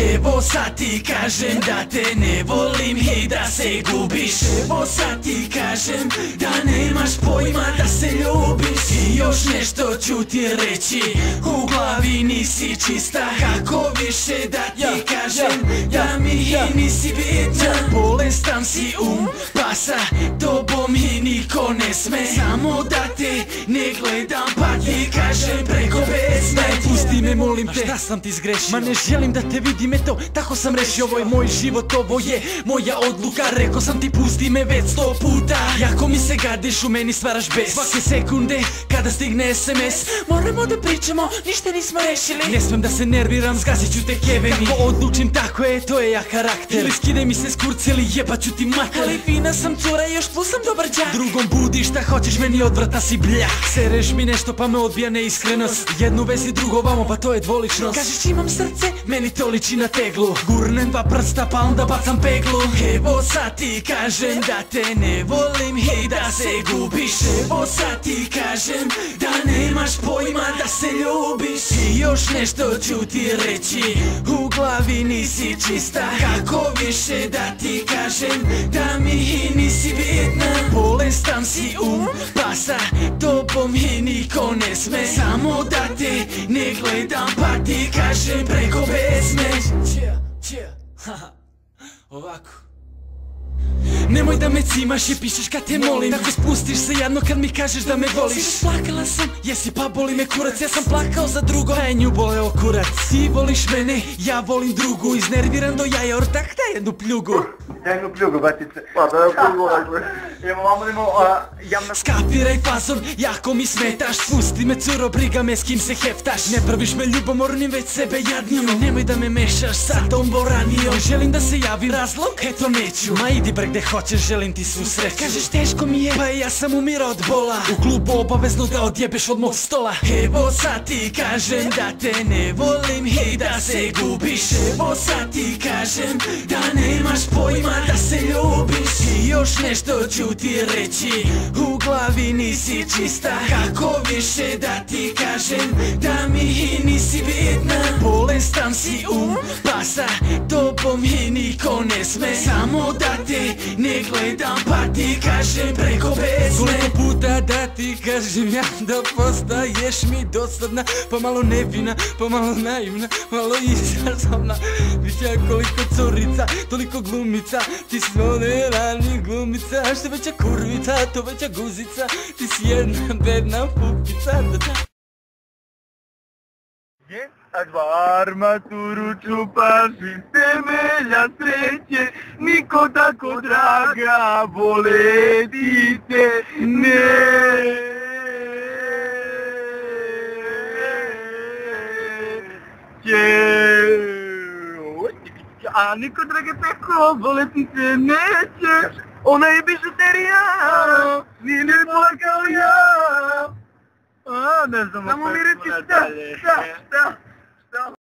Evo sad ti kažem da te ne volim i da se gubiš. Evo sad ti kažem da nemaš pojma da se ljubiš. I još nešto ću ti reći U glavi nisi čista. Kako više da ti kažem Da mi i nisi bitna Bolestan si um Pa sa tobom i niko ne sme. Samo da te ne gledam Pa ti kažem Pusti me molim te. Šta sam ti zgrešio? Ma ne želim da te vidim eto Tako sam rešio Ovo je moj život Ovo je moja odluka. Rekao sam ti pusti me već sto puta. Jako mi se gadiš u meni stvaraš bes. Svake sekunde kada stigne SMS Moramo da pričamo Ništa nismo rešili. Ne smem da se nerviram Zgasit ću te keveni Kako odlučim tako je To je ja karakter. Ili skide mi se s kurce Ili jebat ću ti mater Ali fina sam cura Još plus sam dobar đak. Drugom budi šta hoćeš Meni odvrata si bljak. Sereš mi nešto pa me odbija neiskrenost. Jednu vezi drugo vamo pa to je dvoličnost. Kažeš imam srce Meni to liči na teglu. Gurnem dva prsta pa onda bacam peglu. Evo sad ti kažem da te ne volim i da se gubiš. Evo sad ti kažem da nemaš pojma da se ljubiš. I još nešto ću ti reći. U glavi nisi čista. Kako više da ti kažem Da mi niko ne sme Samo da te ne gledam Pa ti kažem preko pesme. Ovako Nemoj da me cimaš i pišeš kad te molim. Tako spustiš se jadno kad mi kažeš da me voliš. plakala sam, jesi pa boli me kurac Ja sam plakao za drugo, a je nju boleo kurac. Ti voliš mene, ja volim drugu. Iznerviran do jaja, ortak da jednu pljugu. Jednu pljugu, batice. Pa da je pljugu, dakle. Idemo vamo, idemo, a, javna... Skapiraj fazon, jako mi smetaš. Pusti me curo, briga me s kim se heftaš Ne praviš me ljubomornim, već sebe jadnijom. Nemoj da me mešaš sa tom boranijom. Želim da se javi razlog, eto neću. Ma idi bre gde hoćeš, želim ti svu sreću Kažeš teško mi je, pa i ja sam umirao od bola. U klubu obavezno da odjebeš od mog stola. Evo sad ti kažem da te ne volim i da se gubiš. Evo sad ti kažem da nemaš pojma da se ljubiš. I još nešto ću ti reći. U glavi nisi čista. Kako više da ti kažem Da mi i nisi bitna ne gledam Pa ti kažem preko pesme Koliko puta da ti kažem ja da postaješ mi dosadna Pomalo nevina, pomalo naivna, malo izazovna. Vića koliko curica, toliko glumica Ti si rani glumica, što veća kurvica, to veća guzica Ti si jedna bedna pupica, da calle, Akbar chupa sisteme la treće, niko tako draga voledite, ne. Će. A niko drage peko voletite neće, ona je bižuterija, nije ne plakao ja. A, ne